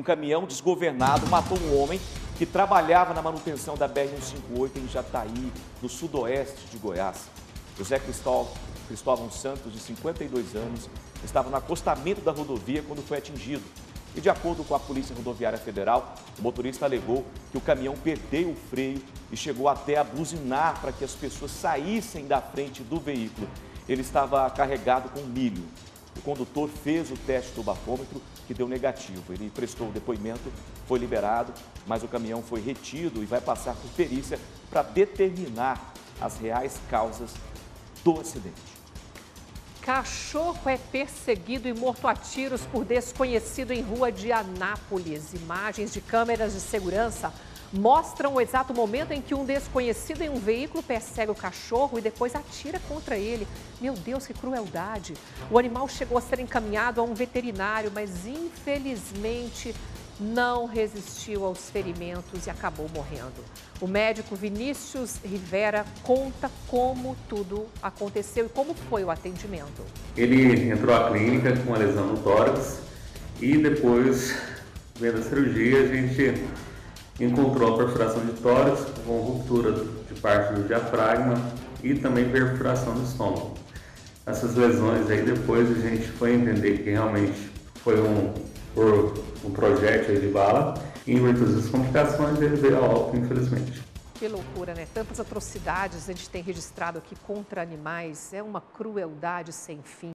Um caminhão desgovernado matou um homem que trabalhava na manutenção da BR-158 em Jataí, no sudoeste de Goiás. José Cristóvão, Santos, de 52 anos, estava no acostamento da rodovia quando foi atingido. E de acordo com a Polícia Rodoviária Federal, o motorista alegou que o caminhão perdeu o freio e chegou até a buzinar para que as pessoas saíssem da frente do veículo. Ele estava carregado com milho. O condutor fez o teste do bafômetro, que deu negativo. Ele prestou o depoimento, foi liberado, mas o caminhão foi retido e vai passar por perícia para determinar as reais causas do acidente. Cachorro é perseguido e morto a tiros por desconhecido em rua de Anápolis. Imagens de câmeras de segurança mostram o exato momento em que um desconhecido em um veículo persegue o cachorro e depois atira contra ele. Meu Deus, que crueldade! O animal chegou a ser encaminhado a um veterinário, mas infelizmente não resistiu aos ferimentos e acabou morrendo. O médico Vinícius Rivera conta como tudo aconteceu e como foi o atendimento. Ele entrou à clínica com uma lesão no tórax e depois, vendo a cirurgia, a gente encontrou a perfuração de tórax com ruptura de parte do diafragma e também perfuração do estômago. Essas lesões aí depois a gente foi entender que realmente foi um um projétil de bala. E, em virtude das complicações, ele veio a óbito, infelizmente. Que loucura, né? Tantas atrocidades a gente tem registrado aqui contra animais. É uma crueldade sem fim.